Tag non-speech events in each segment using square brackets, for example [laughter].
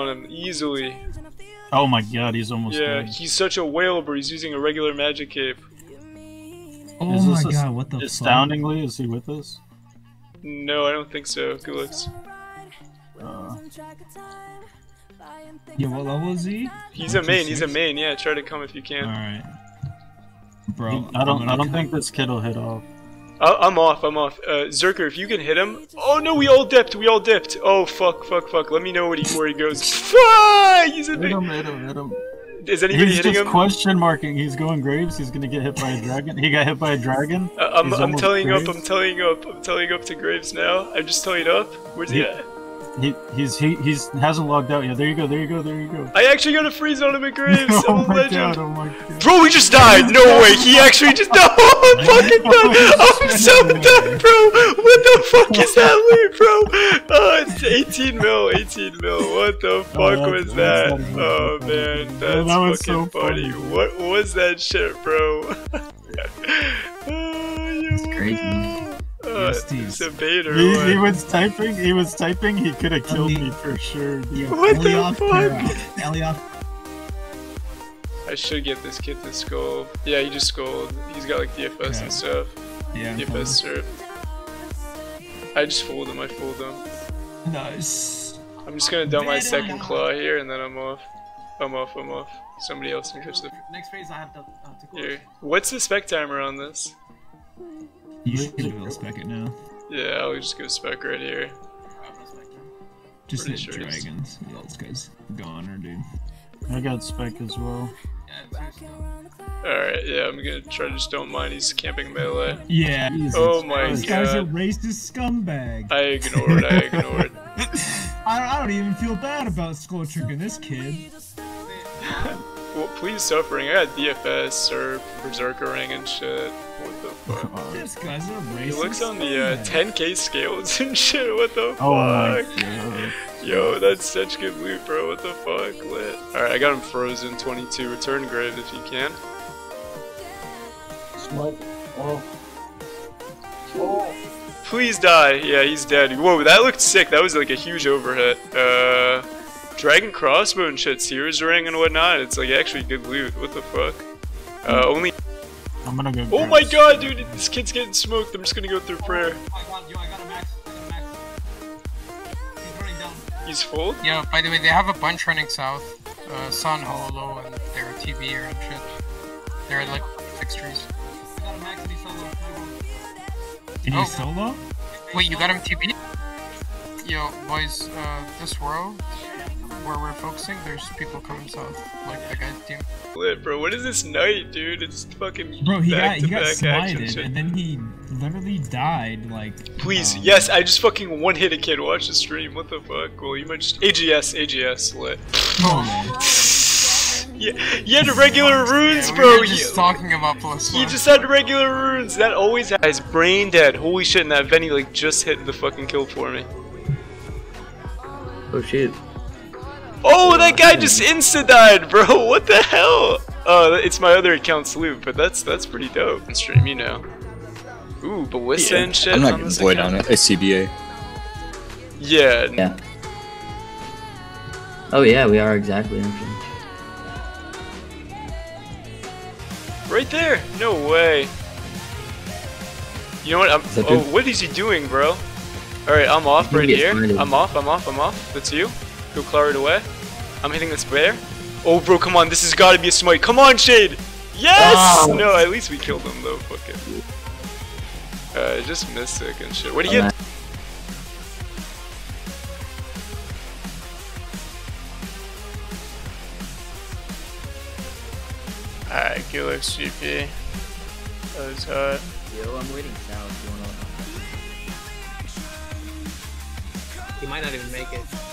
on him easily. Oh my god, he's almost Yeah, dead. he's such a whale, but he's using a regular magic cape. Oh Is my god, what the fuck? Astoundingly, is he with us? No, I don't think so. Good looks. Uh, Yeah, what level is he? He's a main. He's a main. Yeah, try to come if you can. Alright. Bro, I don't. I'm I gonna don't think this kid will hit off. I'm off. I'm off. Uh, Zerker, if you can hit him. Oh no, we all dipped. We all dipped. Oh fuck, fuck, fuck. Let me know what he, where he goes. Fuck! He's a Hit him! Hit him! Hit him! Is anybody He's hitting just question marking. He's going graves. He's gonna get hit by a dragon. He got hit by a dragon. Uh, I'm, He's I'm telling up. I'm telling up. I'm telling up to Graves now. I'm just telling up. Where's he He- at? He he's he he's hasn't logged out yet. There you go. There you go. There you go. I actually got a freeze on him at Graves. oh [laughs] I'm a my legend. god! Oh my god! Bro, he just died! No way! He actually just [laughs] died! Oh, I'm fucking done! [laughs] I'm so done, bro! What the fuck is that loot, bro? Oh, it's 18 mil, 18 mil. What the fuck that's- was that? Oh man, that's that was fucking so funny. funny. What was that shit, bro? oh, you crazy. Uh, Steve. it's a bait or He, what? he was typing. He was typing. He could have killed me for sure. dude. [laughs] What the fuck? Para. Elioth. I should get this kid to skull. Yeah, he just skulled. He's got like DFS Yeah. and stuff. Yeah. I'm DFS cert. I just fooled him. I fooled him. Nice. I'm just gonna dump my second claw here and then I'm off. I'm off, I'm off. Somebody else can catch the. Next phase, I have to. Uh, to Here. What's the spec timer on this? You should be able to spec it now. Yeah, I'll just go spec right here. Just Pretty hit sure it's- dragons. Yeah, this guy's goner, dude. I got spec as well. Alright, yeah, I'm gonna try to just don't mind he's camping melee. Yeah. Oh my god. This guy's a god. racist scumbag. I ignored, I ignored. [laughs] [laughs] I, I don't even feel bad about skull tricking this kid. Well, please suffering. I got DFS or Berserker ring and shit. What the fuck? This guy's a racist. He looks on the uh, 10k scales and [laughs] shit. What the Oh fuck? Yo, that's such good loot, bro. What the fuck? Lit. Alright, I got him frozen 22. Return grave if you can. Please die. Yeah, he's dead. Whoa, that looked sick. That was like a huge overhit. Uh, Dragon crossbow and shit, Seers ring and whatnot. It's like actually good loot. What the fuck? Uh, only. I'm gonna go. Oh my graves. god, dude, this kid's getting smoked. I'm just gonna go through prayer. He's full? Yeah, by the way, they have a bunch running south. Uh, Sun, Holo, and their TV or and shit. They're like fixtures. Can you Oh. solo? Wait, you got him TV? Yo, boys, uh, this world where we're focusing, there's people coming south, like the guy's team. Lit, bro. What is this night, dude? It's fucking Bro, he got back he to got back action smited and then he literally died. Like Please, um, yes, I just fucking one hit a kid. Watch the stream. What the fuck? Well, you might just AGS, AGS, lit. Oh, [laughs] Yeah, he had regular runes, Yeah, we bro. were He, just talking about plus he just had regular runes. That always has brain dead. Holy shit! And that Venny like just hit the fucking kill for me. Oh shit. Oh, that guy just insta died, bro. [laughs] What the hell? Oh, it's my other account's loot, but that's that's pretty dope. On stream, you know. Ooh, ballista and shit. I'm not on getting this void on it. A CBA. Yeah, Yeah. Oh yeah, we are exactly. actually. Right there! No way. You know what? I'm, oh, good? what is he doing, bro? Alright, I'm off right here. smited. I'm off, I'm off, I'm off. That's you. Go clear it away. I'm hitting this bear. Oh, bro, come on. This has got to be a smite. Come on, Shade! Yes! Oh. No, at least we killed him, though. Fuck it. Uh, just Mystic and shit. What do you get? Alright, Gilix GP. That was hot. Yo, I'm waiting south. You wanna? He might not even make it.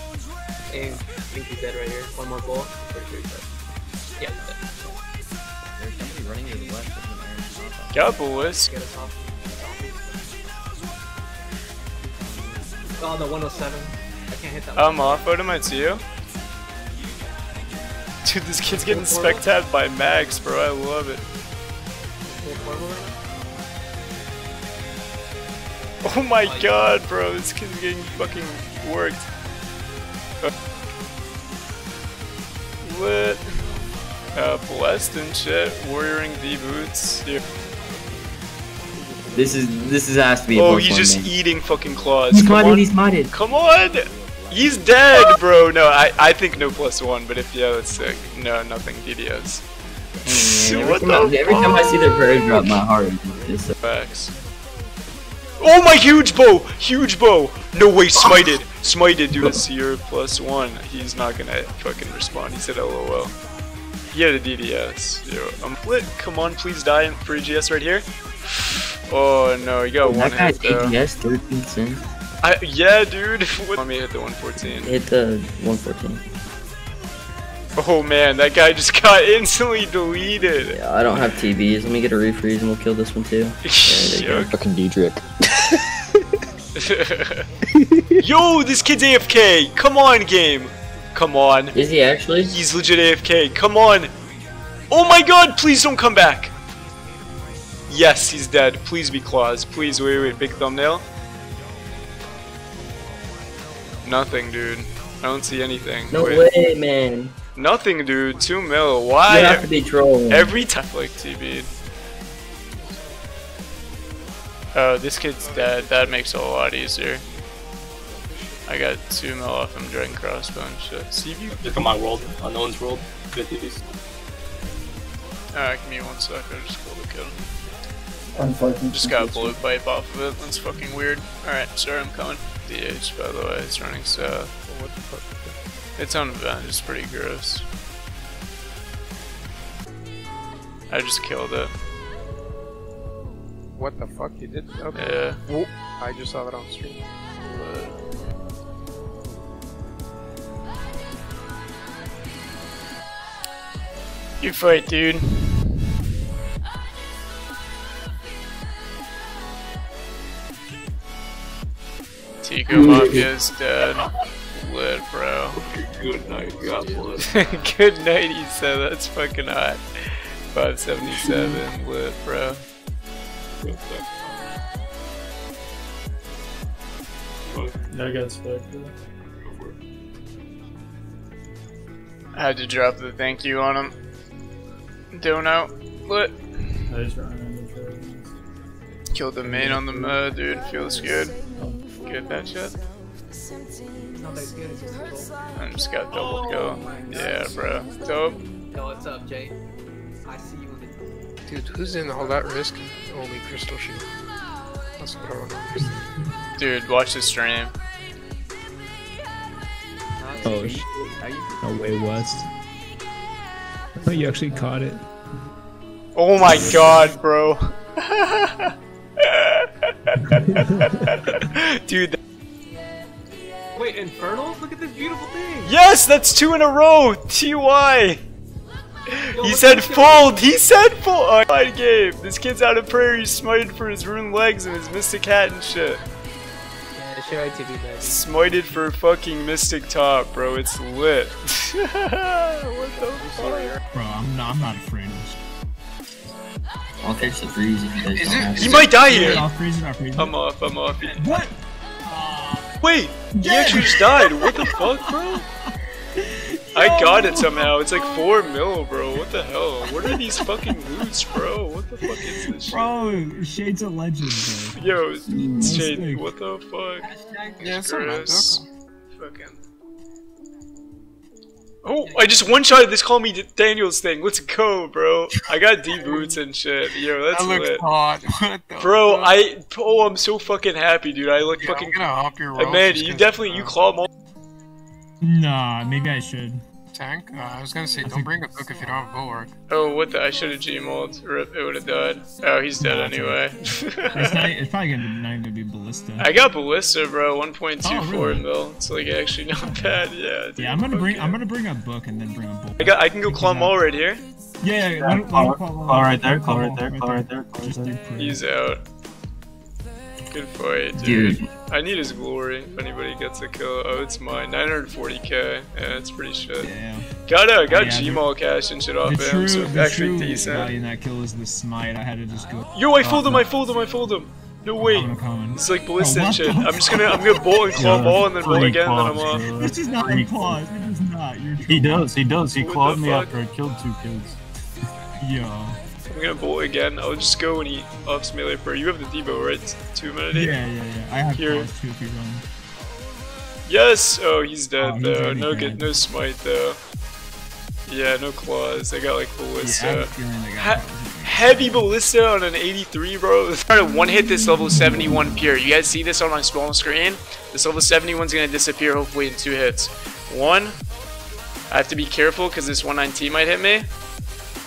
Hey, I think he's dead right here. One more goal. Pretty sure he's dead. Yeah, he's dead. There's somebody running to the west. with an iron top. Got Bliss. Get us off. Oh, the 107. I can't hit that um, one. I'm off. What am I to you? [laughs] Dude, this kid's getting spectated by Max, bro. I love it. Hit portal right Oh my god, bro. This kid's getting fucking worked. [laughs] Uh, Uh, blessed and shit. Warrior ring D boots. Yeah. This is this is has to be. Oh, he's just man. eating fucking claws. He's Come modded. on. He's modded. Come on! He's dead, bro. No, I, I think no plus one, but if yeah, that's sick. No, nothing DDS. Man, every, What time I, the every time I see the fuck? prayer drop, my heart is just. Facts. Oh my huge bow! Huge bow! No way, [laughs] smited! Smited, a Seer plus one. He's not gonna fucking respond. He said LOL. He had a DDS. Yo, I'm lit. Come on, please die in for GS right here. [sighs] Oh no, you got one That guy's hit though. ADS 13 cents. I, yeah, dude. [laughs] What- Let me hit the 114. Hit the 114. Oh man, that guy just [laughs] got instantly deleted. Yeah, I don't have TVs. Let me get a refreeze and we'll kill this one too. [laughs] there you go. Yuck. Fucking Diedrich. [laughs] Yo, this kid's AFK. Come on, game. Come on. Is he actually? He's legit AFK. Come on. Oh my god, please don't come back. Yes, he's dead. Please be claws. Please, wait, wait, big thumbnail. Nothing, dude. I don't see anything. No Wait. way, man. Nothing, dude. Two mil. Why? You have to be trolling. Every time, like TB. Oh, this kid's dead. That makes it a lot easier. I got two mil off him during crossbow and shit. See if you. Look at my world, unknown's world. Good news. Alright, give me one sec. I just pulled a kill. Just got a blue pipe off of it. That's fucking weird. Alright, sorry, I'm coming. DH, by the way, it's running south. What the fuck? It's on event. It's pretty gross. I just killed it. What the fuck? You did? Okay. Yeah. I just saw that on stream. You fight, dude. Tico Mafia is dead. Lit, bro. Good night, God bless. [laughs] Good night, he said. That's fucking hot. 577, lit, bro. I got Spectre. I had to drop the thank you on him. Dono, lit. I just ran into dragons. Killed the main on the mud, dude. Feels good. Good that shit. Not that just cool. I just got double kill. Yeah, bro. Dope. Yo, what's up, Jay? I see you Dude, who's in all that risk and only crystal shield? That's what I want to. Dude, watch the stream. Oh, oh shit. no way, West. Oh, you actually caught it. Oh my god, bro. [laughs] Dude, th- Wait, Infernals? Look at this beautiful thing! yes, that's two in a row. TY. Yo, He said at this guy. fold. He said fold. Oh, God, game. This kid's out of prayer. He's smited for his ruined legs and his mystic hat and shit. Yeah, share ITV, baby. Smited for fucking mystic top, bro. It's lit. [laughs] what the fuck? Bro, I'm not, I'm not afraid of this. I'll catch the freeze if you guys Is don't it- have He it. might die here. I'll freeze it, I'll freeze it. I'm off. I'm off. What? Wait, he actually just died. What the [laughs] fuck, bro? I got it somehow. It's like four mil, bro. What the hell? What are these fucking loots, bro? What the fuck is this shit? Bro, Shades a Legend, bro. Yo, That's Shade, sick. what the fuck? Yeah, it's not bad. Fucking. Oh, I just one-shotted this Call Me D- Daniels thing. Let's go, bro. I got D boots and shit. Yo, [laughs] that's That looks lit. hot. [laughs] What the Bro, fuck? I oh, I'm so fucking happy, dude. I look Yeah, I'm fucking. gonna hop your roll. Amanda, just you 'cause, definitely you claw more. Nah, maybe I should. tank. Uh, I was gonna say, don't bring a book if you don't have bulwark. Oh, what the? I should have Gmaul. Rip, it would have died. Oh, he's dead Nah, anyway. It's, not, [laughs] it's probably gonna be, not gonna be Ballista. I got Ballista, bro. 1.24 Oh, really? mil. It's like actually not bad. Yeah. dude, yeah, I'm gonna bring. yeah. I'm gonna bring a book and then bring a book. I got. I can go claw Maul right here. Yeah, yeah. Yeah, let- let claw- him claw- claw right there, claw claw right there, claw right there, claw right there. He's out. Good fight, dude. Dude, I need his glory if anybody gets a kill. Oh, it's mine. 940k. Yeah, it's pretty shit. Yeah. Got uh, got Yeah, Gmaul cash and shit off The him, true, so the actually true decent. value in that kill is the smite. I had to just go. Yo, I Oh, fooled him. I fooled him, I fooled him. No way. I'm coming. It's like Oh, ballista and shit. I'm just gonna I'm gonna bolt and claw Yeah, ball and then roll free again and then I'm off. bro. This is not Free applause. It is not. You're He does. He does. He What clawed me fuck? after I killed two kids. [laughs] Yeah. I'm gonna bolt again. I'll just go when he melee prayer. You have the Debo, right? Two minute eight? Yeah, yeah, yeah. I have Here. too if you run. Yes! Oh, he's dead Oh, though. already No dead. good, no smite though. Yeah, no claws. I got like Yeah, I have a ballista. feeling that guy Ha- probably did. heavy ballista on an 83, bro. Trying to one hit this level 71 pure. You guys see this on my small screen? This level 71's gonna disappear hopefully in two hits. One, I have to be careful because this 119 might hit me.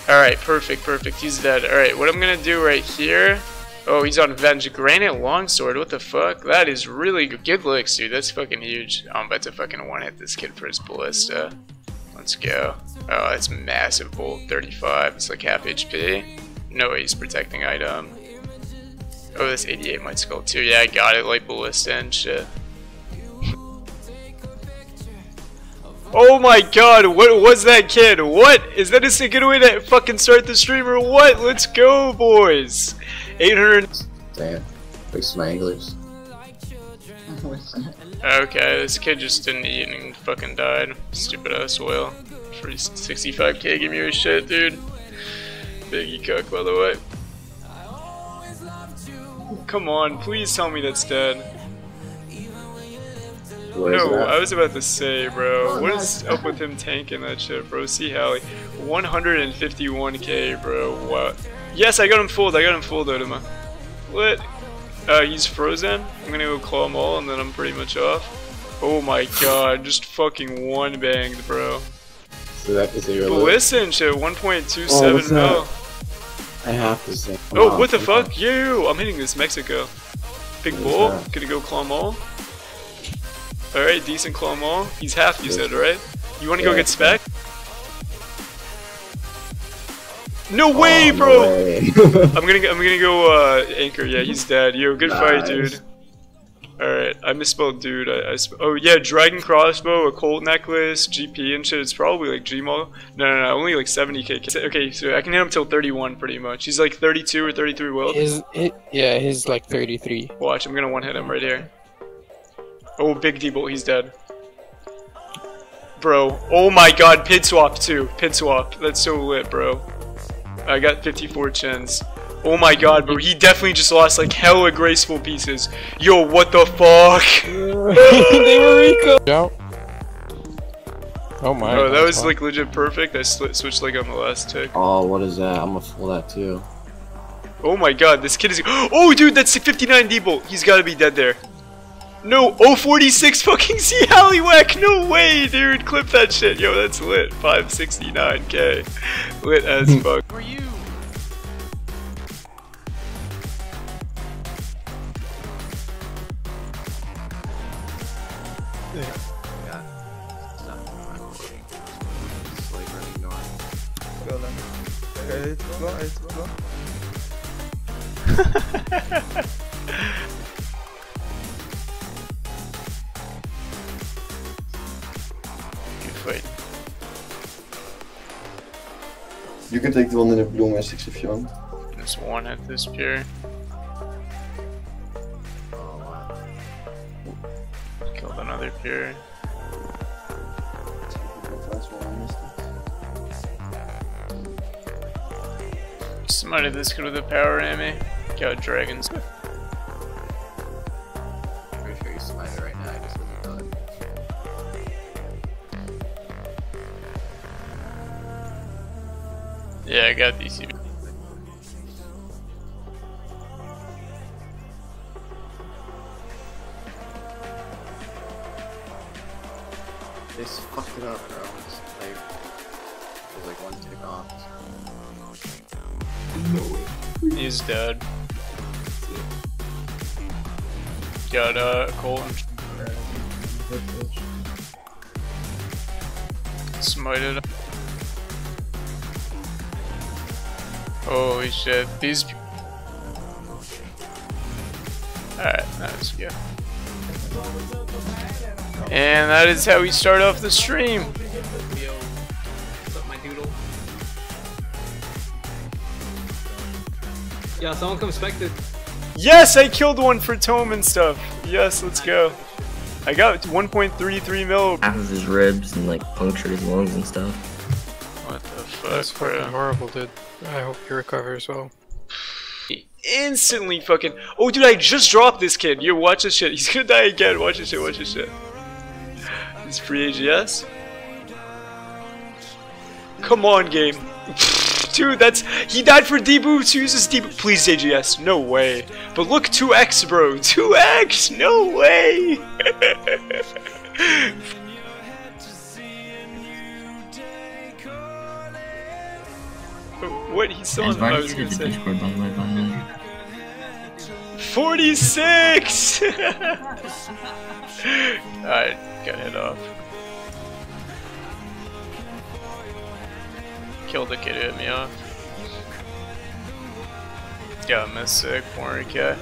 Alright, perfect, perfect. He's dead. Alright, what I'm gonna do right here. Oh, he's on Venge. Granite Longsword, what the fuck? That is really good. Licks, dude. That's fucking huge. I'm about to fucking one hit this kid for his ballista. Let's go. Oh, that's massive bolt. 35. It's like half HP. No, he's protecting item. Oh, this 88 might skull too. Yeah, I got it. Like ballista and shit. Oh my god, what was that kid? What? Is that a good way to fucking start the stream or what? Let's go, boys! 800. Damn. Fix my anglers. Okay, this kid just didn't eat and fucking died. Stupid ass oil. For 65k, give me your shit, dude. Biggie cook, by the way. Come on, please tell me that's dead. No? I was about to say, bro. What is up with him tanking that shit, bro? See Hallie. 151k, bro. What? Yes, I got him fooled. I got him fooled, Odoma. What? Uh, he's frozen. I'm gonna go claw him all, and then I'm pretty much off. Oh my god, just fucking one banged, bro. So that is your listen, shit, Oh, 1.27 what's mil. I have to say. Oh, Wow, what the fuck? You! I'm hitting this Mexico. Big What bull. Gonna go claw all. Alright, decent claw all. He's half, you said, right? You wanna go get spec? No way, Oh, no bro! way. [laughs] [laughs] I'm gonna go, I'm gonna go uh, anchor. Yeah, he's [laughs] dead. Yo, good fight, dude. Alright, I misspelled dude. I, I oh yeah, dragon crossbow, occult necklace, GP and shit. It's probably like Gmail. No, no, no, only like 70k. Okay, so I can hit him till 31 pretty much. He's like 32 or 33 will. His, it, yeah, he's like 33. Watch, I'm gonna one hit him right here. Oh, big D bolt, he's dead. Bro, oh my god, pid swap too. Pid swap. That's so lit, bro. I got 54 chins. Oh my god, bro, he definitely just lost like hella graceful pieces. Yo, what the fuck? [laughs] they were Rico. Out. Oh my. Bro, that was fine. like legit perfect. I sli switched like on the last tick. oh, what is that? I'm gonna fool that too. Oh my god, this kid is. [gasps] Oh, dude, that's 59 D bolt. He's gotta be dead there. No, 046 fucking C Halliwack. No way, dude. Clip that shit. Yo, that's lit. 569k. Lit as hmm. fuck. For you. Good [laughs] fight. You can take the one in the blue mystics if you want. Just one at this pier. Killed another pure. Smited this kid with a power enemy. Got dragons. Pretty sure you smite it right now. Yeah, I got DCB. They just fucked it up, bro. It's like, there's like one tick off. No way. He's dead. Got uh, Colton. Smited. Holy shit, these. Alright, let's go. And that is how we start off the stream. Yo, what's up, my doodle? Yeah, someone come spec this. Yes, I killed one for Tome and stuff. Yes, let's go. I got 1.33 mil. half of his ribs and like punctured his lungs and stuff. What the fuck, That's fucking bro? horrible, dude. I hope you recover as well. Instantly fucking. Oh, dude, I just dropped this kid. You watch this shit. [laughs] He's gonna die again. Watch this shit. Watch this shit. It's free AGS. Come on, game. [laughs] Dude, that's he died for deboots. Uses deboot. Please AGS. No way. But look, 2x, bro. [laughs] 2x. No way. What he's still on. I was gonna say. Discord, by the way, by the way. 46! [laughs] Alright, gotta head off. Killed the kid who hit me off. Yeah, Mystic, Warwick, yeah.